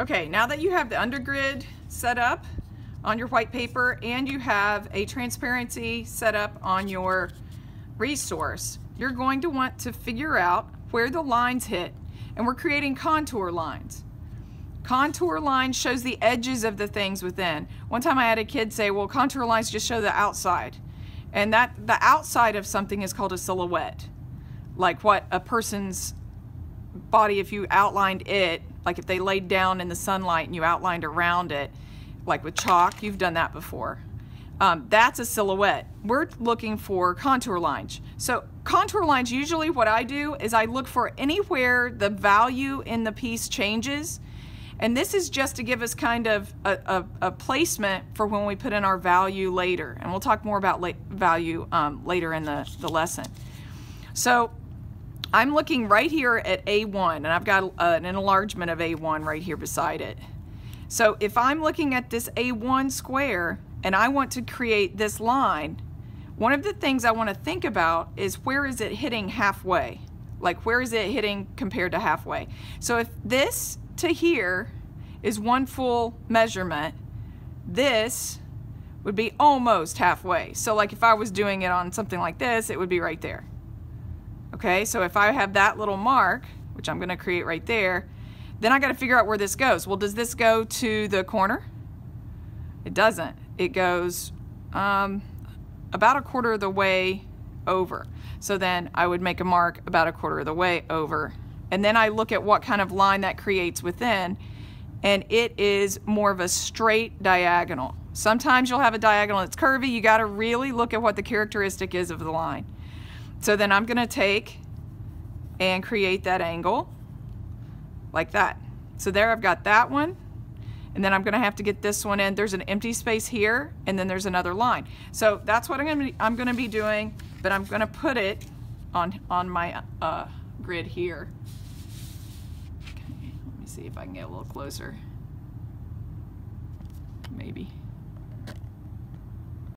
Okay, now that you have the undergrid set up on your white paper and you have a transparency set up on your resource, you're going to want to figure out where the lines hit. And we're creating contour lines. Contour line shows the edges of the things within. One time I had a kid say, well, contour lines just show the outside. And that the outside of something is called a silhouette. Like what a person's body, if you outlined it, like if they laid down in the sunlight and you outlined around it, like with chalk, you've done that before. Um, that's a silhouette. We're looking for contour lines. So contour lines, usually what I do is I look for anywhere the value in the piece changes. And this is just to give us kind of a, a, a placement for when we put in our value later. And we'll talk more about value um, later in the, the lesson. So I'm looking right here at A1 and I've got uh, an enlargement of A1 right here beside it. So if I'm looking at this A1 square and I want to create this line, one of the things I want to think about is where is it hitting halfway? Like where is it hitting compared to halfway? So if this to here is one full measurement, this would be almost halfway. So like if I was doing it on something like this, it would be right there. Okay, so if I have that little mark, which I'm gonna create right there, then I gotta figure out where this goes. Well, does this go to the corner? It doesn't. It goes um, about a quarter of the way over. So then I would make a mark about a quarter of the way over. And then I look at what kind of line that creates within, and it is more of a straight diagonal. Sometimes you'll have a diagonal that's curvy. You gotta really look at what the characteristic is of the line. So then I'm gonna take and create that angle like that. So there I've got that one and then I'm gonna have to get this one in. There's an empty space here and then there's another line. So that's what I'm gonna be, I'm gonna be doing, but I'm gonna put it on, on my uh, grid here. Okay, let me see if I can get a little closer.